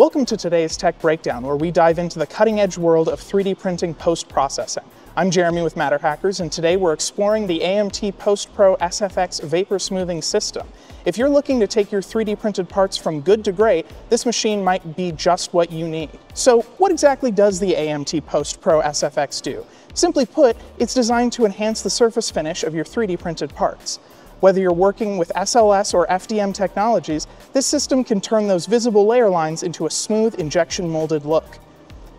Welcome to today's Tech Breakdown, where we dive into the cutting edge world of 3D printing post processing. I'm Jeremy with MatterHackers, and today we're exploring the AMT PostPro SFX Vapor Smoothing System. If you're looking to take your 3D printed parts from good to great, this machine might be just what you need. So, what exactly does the AMT PostPro SFX do? Simply put, it's designed to enhance the surface finish of your 3D printed parts. Whether you're working with SLS or FDM technologies, this system can turn those visible layer lines into a smooth injection molded look.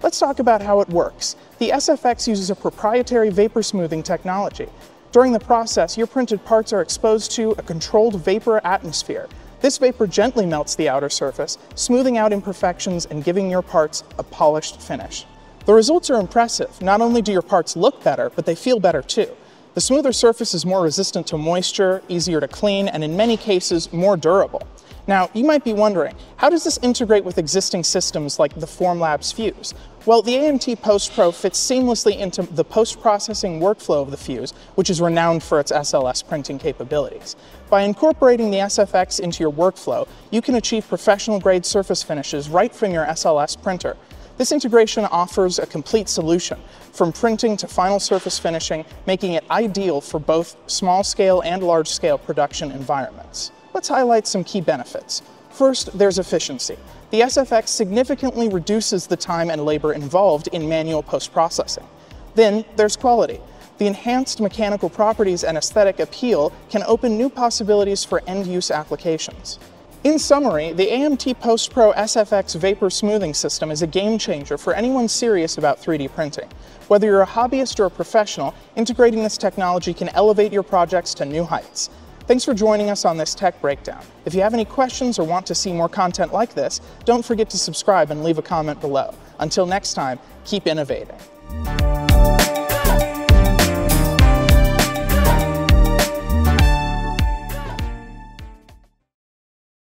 Let's talk about how it works. The SFX uses a proprietary vapor smoothing technology. During the process, your printed parts are exposed to a controlled vapor atmosphere. This vapor gently melts the outer surface, smoothing out imperfections and giving your parts a polished finish. The results are impressive. Not only do your parts look better, but they feel better too. The smoother surface is more resistant to moisture, easier to clean, and in many cases, more durable. Now, you might be wondering, how does this integrate with existing systems like the Formlabs Fuse? Well, the AMT PostPro fits seamlessly into the post-processing workflow of the Fuse, which is renowned for its SLS printing capabilities. By incorporating the SFX into your workflow, you can achieve professional-grade surface finishes right from your SLS printer. This integration offers a complete solution, from printing to final surface finishing, making it ideal for both small-scale and large-scale production environments. Let's highlight some key benefits. First, there's efficiency. The SFX significantly reduces the time and labor involved in manual post-processing. Then, there's quality. The enhanced mechanical properties and aesthetic appeal can open new possibilities for end-use applications. In summary, the AMT PostPro SFX Vapor Smoothing System is a game changer for anyone serious about 3D printing. Whether you're a hobbyist or a professional, integrating this technology can elevate your projects to new heights. Thanks for joining us on this tech breakdown. If you have any questions or want to see more content like this, don't forget to subscribe and leave a comment below. Until next time, keep innovating.